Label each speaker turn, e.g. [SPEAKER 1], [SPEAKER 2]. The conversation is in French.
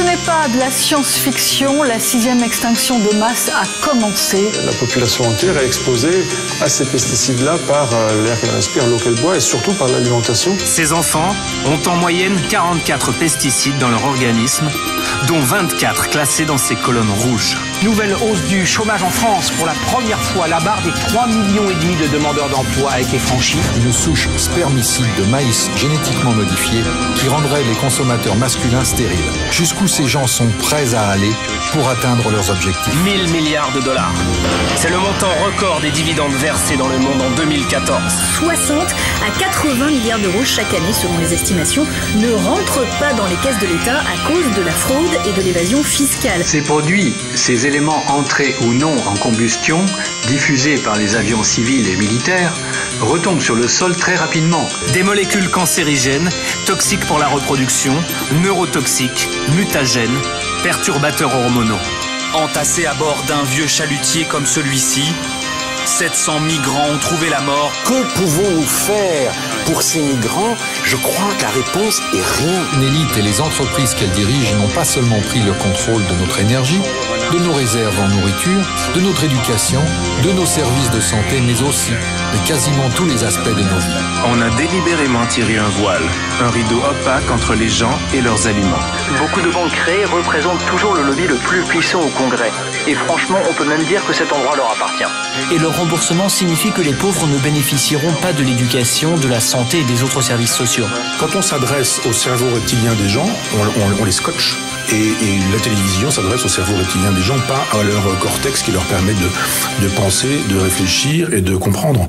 [SPEAKER 1] ce n'est pas de la science-fiction, la sixième extinction de masse a commencé.
[SPEAKER 2] La population entière est exposée à ces pesticides-là par euh, l'air qu'elle respire, l'eau qu'elle boit et surtout par l'alimentation.
[SPEAKER 3] Ces enfants ont en moyenne 44 pesticides dans leur organisme, dont 24 classés dans ces colonnes rouges.
[SPEAKER 4] Nouvelle hausse du chômage en France. Pour la première fois, la barre des 3 millions et demi de demandeurs d'emploi a été franchie.
[SPEAKER 5] Une souche spermicide de maïs génétiquement modifiée qui rendrait les consommateurs masculins stériles. Jusqu'où ces gens sont prêts à aller pour atteindre leurs objectifs
[SPEAKER 3] 1000 milliards de dollars. C'est le montant record des dividendes versés dans le monde en 2014.
[SPEAKER 6] 60 à 80 milliards d'euros chaque année, selon les estimations, ne rentrent pas dans les caisses de l'État à cause de la fraude et de l'évasion fiscale.
[SPEAKER 7] Ces produits, ces éléments entrés ou non en combustion, diffusés par les avions civils et militaires, retombent sur le sol très rapidement.
[SPEAKER 3] Des molécules cancérigènes, toxiques pour la reproduction, neurotoxiques, mutagènes, perturbateurs hormonaux. Entassés à bord d'un vieux chalutier comme celui-ci, 700 migrants ont trouvé la mort.
[SPEAKER 8] Que pouvons-nous faire pour ces migrants? Je crois que la réponse est rien.
[SPEAKER 5] L'élite et les entreprises qu'elle dirige n'ont pas seulement pris le contrôle de notre énergie, de nos réserves en nourriture, de notre éducation, de nos services de santé, mais aussi de quasiment tous les aspects de nos vies.
[SPEAKER 3] On a délibérément tiré un voile, un rideau opaque entre les gens et leurs aliments.
[SPEAKER 9] Beaucoup de banques créées représentent toujours le lobby le plus puissant au Congrès. Et franchement, on peut même dire que cet endroit leur appartient.
[SPEAKER 10] Et le remboursement signifie que les pauvres ne bénéficieront pas de l'éducation, de la santé et des autres services sociaux.
[SPEAKER 11] Quand on s'adresse au cerveau reptilien des gens, on, on, on les scotche. Et, la télévision s'adresse au cerveau reptilien des gens, pas à leur cortex qui leur permet de penser, de réfléchir et de comprendre.